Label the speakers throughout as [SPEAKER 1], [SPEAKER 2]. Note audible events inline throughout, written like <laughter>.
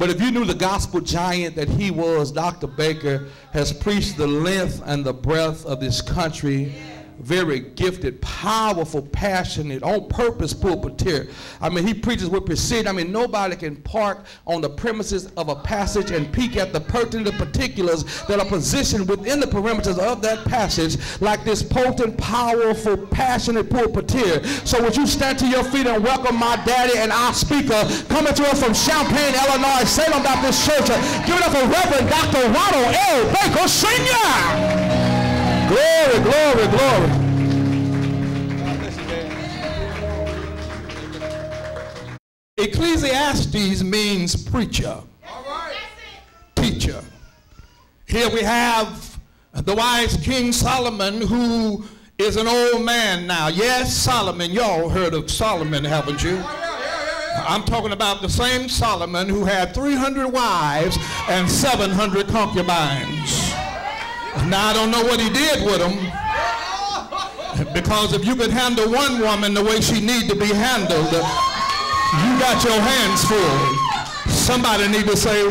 [SPEAKER 1] But if you knew the gospel giant that he was, Dr. Baker has preached the length and the breadth of this country very gifted, powerful, passionate, on purpose pulpiteer. I mean, he preaches with precision. I mean, nobody can park on the premises of a passage and peek at the pertinent particulars that are positioned within the perimeters of that passage like this potent, powerful, passionate pulpiteer. So would you stand to your feet and welcome my daddy and our speaker coming to us from Champaign, Illinois, Salem Baptist Church. Give it up for Reverend Dr. Ronald L. Baker Sr. Glory, glory, glory. Ecclesiastes means preacher, teacher. Here we have the wise King Solomon who is an old man now. Yes, Solomon. Y'all heard of Solomon, haven't you? I'm talking about the same Solomon who had 300 wives and 700 concubines. Now, I don't know what he did with them. Because if you could handle one woman the way she need to be handled, you got your hands full. Somebody need to say,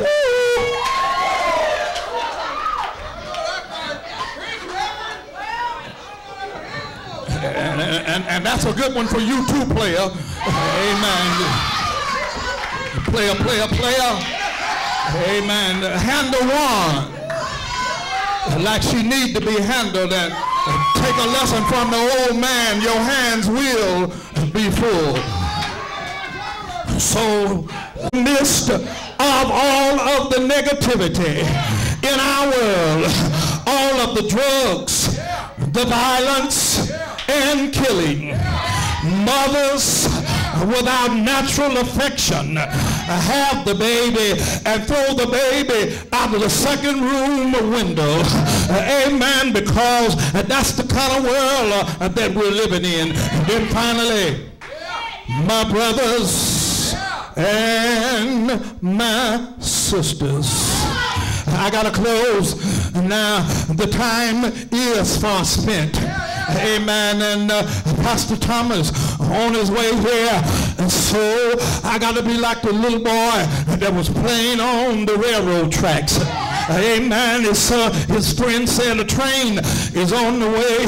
[SPEAKER 1] And, and, and, that's a good one for you too, player. Amen. Player, player, player. Amen. Handle one like she need to be handled and take a lesson from the old man, your hands will be full. So, midst of all of the negativity in our world, all of the drugs, the violence, and killing, mothers without natural affection have the baby and throw the baby out of the second room window. <laughs> Amen. Because that's the kind of world that we're living in. And then finally, my brothers and my sisters. I got to close. Now, the time is far spent. Amen. And uh, Pastor Thomas on his way here. And so I got to be like the little boy that was playing on the railroad tracks. Amen. His, uh, his friend said the train is on the way.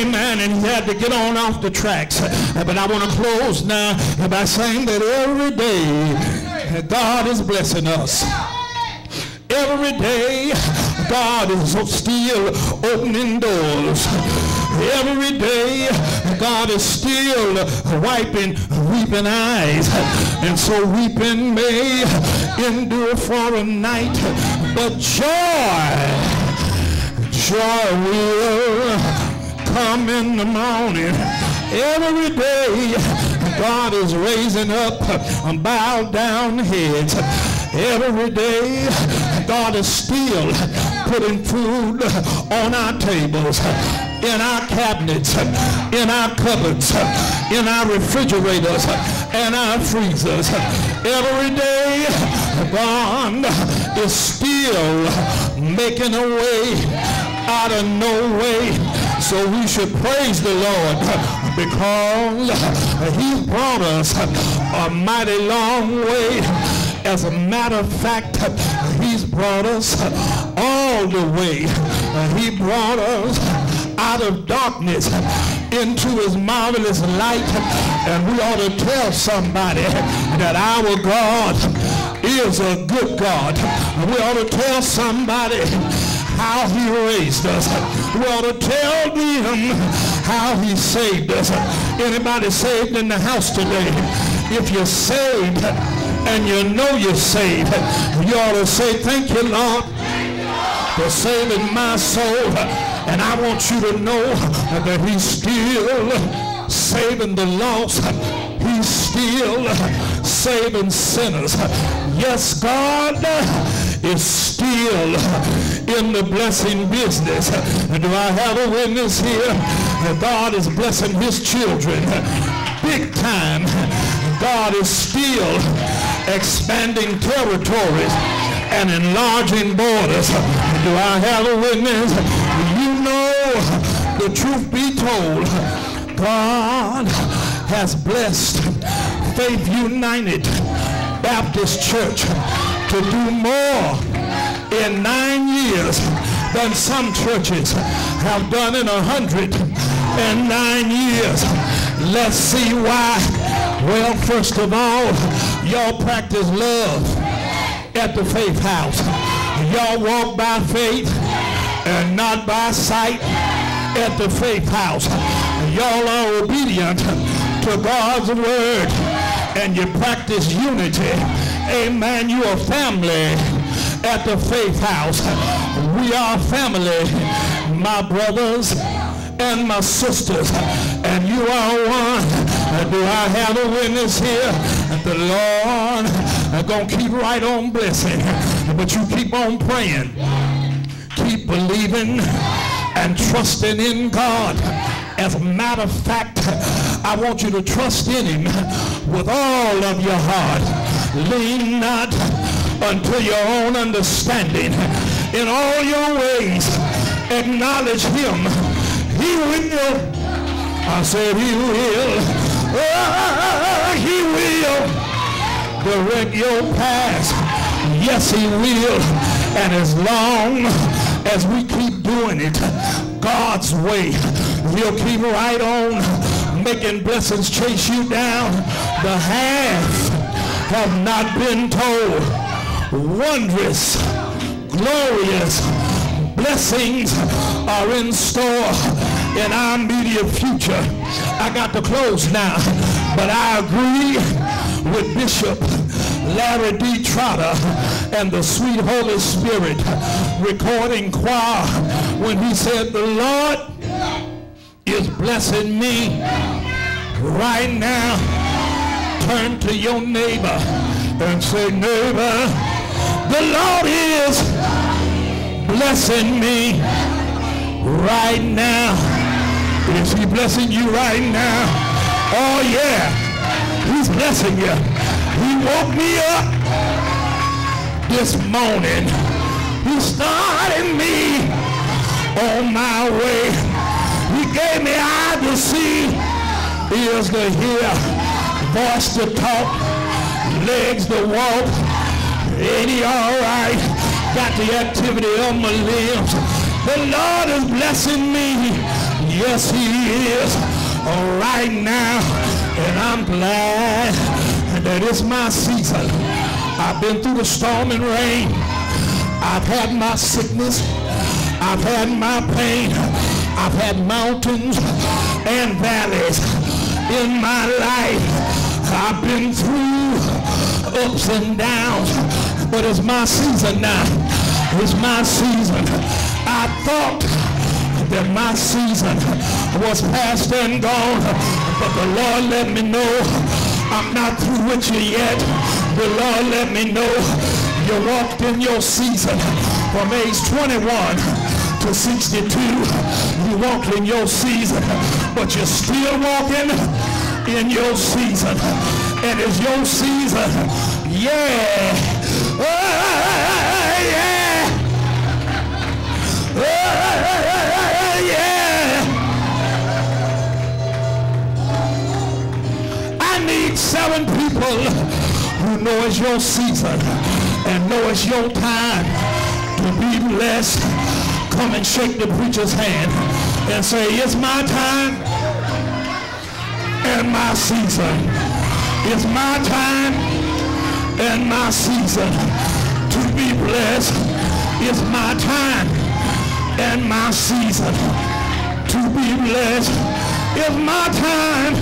[SPEAKER 1] Amen. And he had to get on off the tracks. But I want to close now by saying that every day God is blessing us. Every day God is still opening doors. Every day, God is still wiping weeping eyes. And so weeping may endure for a night, but joy, joy will come in the morning. Every day, God is raising up bowed down heads. Every day, God is still putting food on our tables in our cabinets, in our cupboards, in our refrigerators, and our freezers. Every day, God is still making a way out of no way. So we should praise the Lord because he brought us a mighty long way. As a matter of fact, he's brought us all the way. He brought us out of darkness into his marvelous light. And we ought to tell somebody that our God is a good God. We ought to tell somebody how he raised us. We ought to tell them how he saved us. Anybody saved in the house today? If you're saved and you know you're saved, you ought to say, thank you, Lord, for saving my soul. And I want you to know that he's still saving the lost. He's still saving sinners. Yes, God is still in the blessing business. Do I have a witness here? God is blessing his children big time. God is still expanding territories and enlarging borders. Do I have a witness? You know, the truth be told, God has blessed Faith United Baptist Church to do more in nine years than some churches have done in a hundred and nine years. Let's see why. Well, first of all, y'all practice love at the faith house. Y'all walk by faith and not by sight at the faith house. Y'all are obedient to God's word and you practice unity. Amen. You are family at the faith house. We are family, my brothers and my sisters, and you are one. Do I have a witness here? The Lord going to keep right on blessing, but you keep on praying. Keep believing and trusting in God. As a matter of fact, I want you to trust in him with all of your heart. Lean not unto your own understanding. In all your ways, acknowledge him. He will. I said he will. Oh, he will direct your path. Yes, he will. And as long as we keep doing it God's way, we'll keep right on making blessings chase you down. The half have not been told wondrous, glorious blessings are in store in our immediate future. I got to close now, but I agree with Bishop Larry D. Trotter and the sweet Holy Spirit recording choir when he said, the Lord is blessing me right now. Turn to your neighbor and say, neighbor, the Lord is blessing me right now. Is he blessing you right now? Oh yeah, he's blessing you. He woke me up this morning. He started me on my way. He gave me eyes to see, ears to hear, voice to talk, legs to walk, Ain't he all right? Got the activity on my limbs. The Lord is blessing me. Yes, he is. Right now. And I'm glad that it's my season. I've been through the storm and rain. I've had my sickness. I've had my pain. I've had mountains and valleys in my life. I've been through ups and downs. But it's my season now. It's my season. I thought that my season was past and gone. But the Lord let me know I'm not through with you yet. The Lord let me know you walked in your season from age 21 to 62. You walked in your season, but you're still walking in your season. And it's your season. Yeah. Know it's your season and know it's your time to be blessed. Come and shake the preacher's hand and say, it's my time and my season. It's my time and my season to be blessed. It's my time and my season to be blessed. It's my time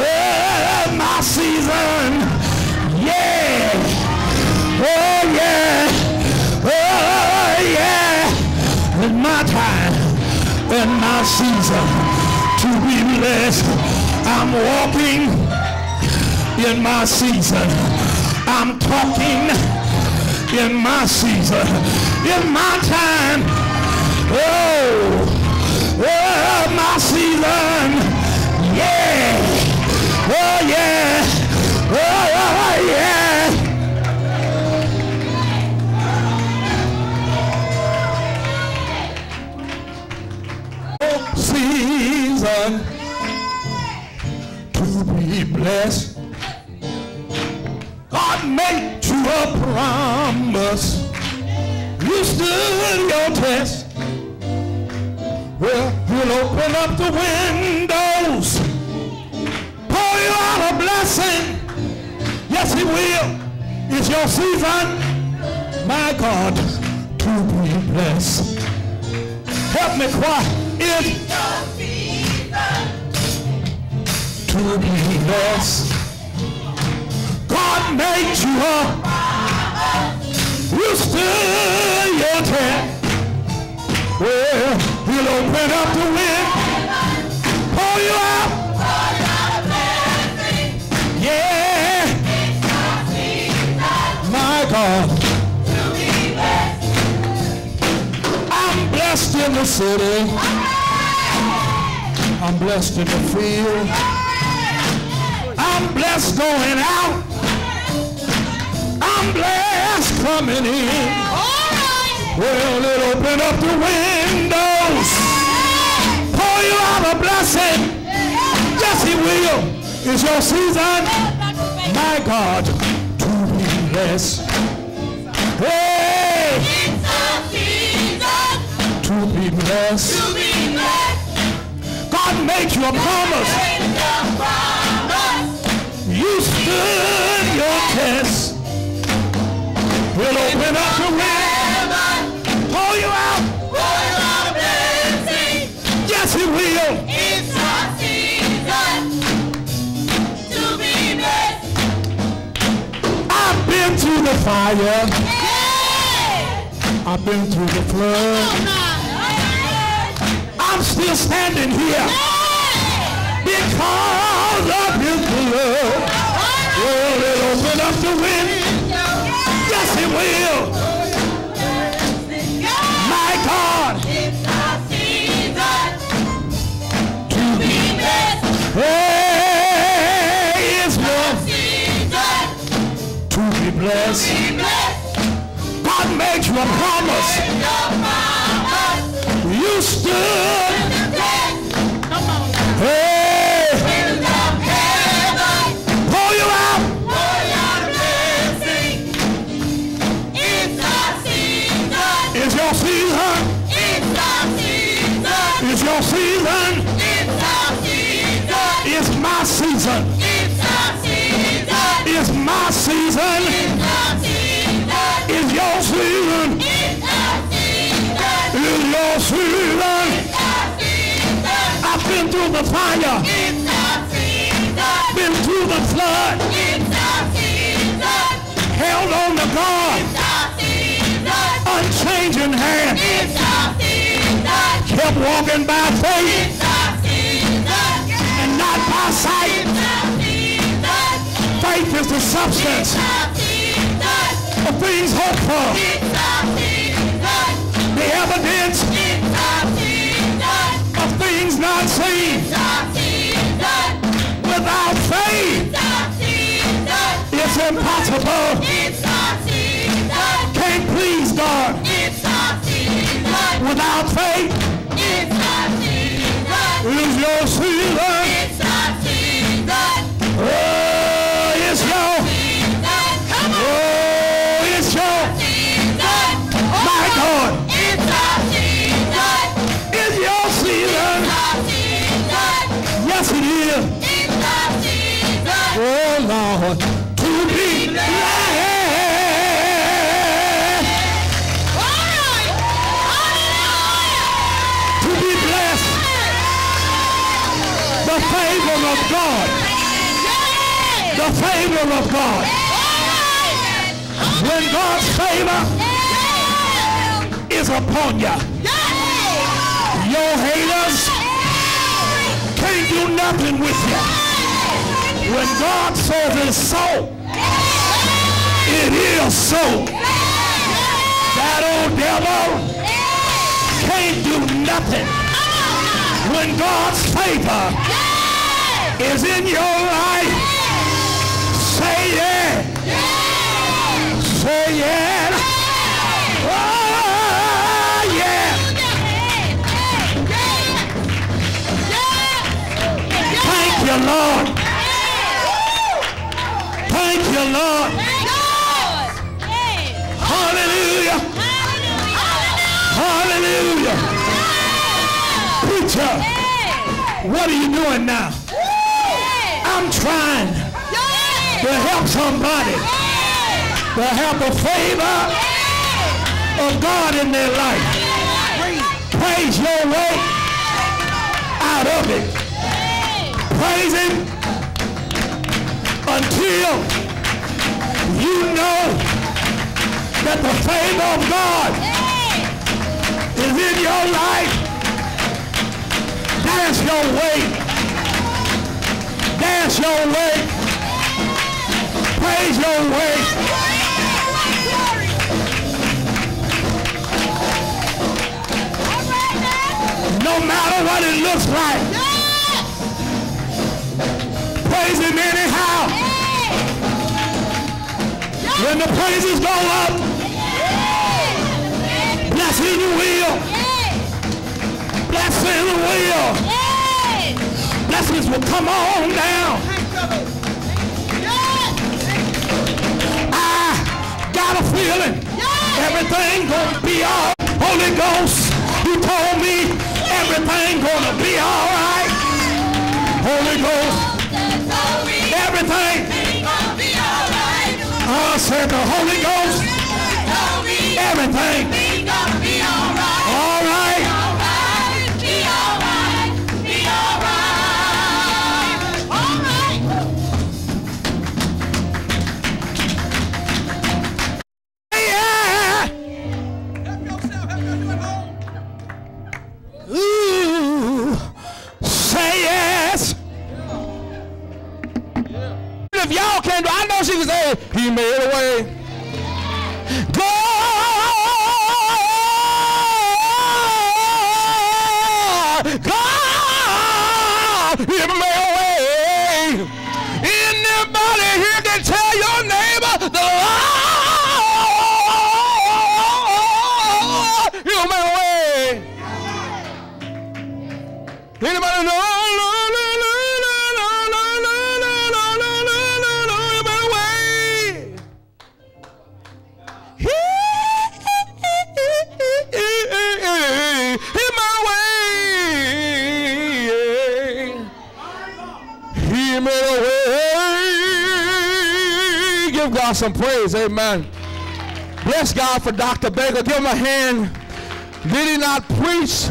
[SPEAKER 1] and my season. Yeah. Oh, yeah. Oh, yeah. It's my time and my season to be blessed. I'm walking in my season. I'm talking in my season, in my time. Oh, oh, my season. Blessed. God made you a promise. You stood your test. Well, he'll open up the windows, pour you out a blessing. Yes, he will. It's your season, my God, to be blessed. Help me cry. It's your season to be blessed. God made you up. You stood your tent. Well, he'll open up the wind, pour you out. Yeah. My God. I'm blessed in the city. I'm blessed in the field. I'm blessed going out. I'm blessed coming in. Well, it open up the windows. Pour you out a blessing. Yes, he will. It's your season. My God, to be blessed. Hey, to be blessed. God made you a promise. You stood your test. He'll open up the window, pull you out. Yes, he will. It's our season to be blessed. I've been through the fire. I've been through the flood. I'm still standing here because a promise. You stood. Hey, pull you out. It's your season. It's your season. It's my season. It's my season. It's your season. It's your season. I've been through the fire. Been through the flood. Held on to God. Unchanging hand. Kept walking by faith and not by sight. Faith is the substance of things hoped for. The evidence of things not seen. Without faith, it's impossible. Can't please God. Without faith, The favor of God. When God's favor is upon you, your haters can't do nothing with you. When God says it's so, it is so. That old devil can't do nothing. When God's favor is in your life, Say yeah. yeah. Say yeah. Oh, yeah. Thank you, Lord. Thank you, Lord. Hallelujah. Hallelujah. Hallelujah. Preacher, what are you doing now? To help somebody to have the favor of God in their life. Praise your way out of it. Praise him until you know that the favor of God is in your life. Dance your way. Dance your way. Praise your way. No matter what it looks like. Praise him anyhow. When the praises go up, blessing the will. Blessing will. Blessings will come on down. Got a feeling everything gonna be all Holy Ghost, you told me everything gonna be all right. Holy Ghost, everything. Gonna be alright I said the Holy Ghost, everything. Go God some praise. Amen. Bless God for Dr. Baker. Give him a hand. Did he not preach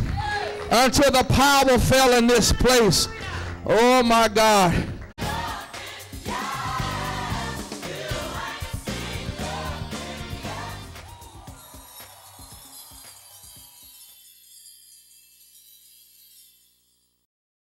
[SPEAKER 1] until the power fell in this place? Oh my God.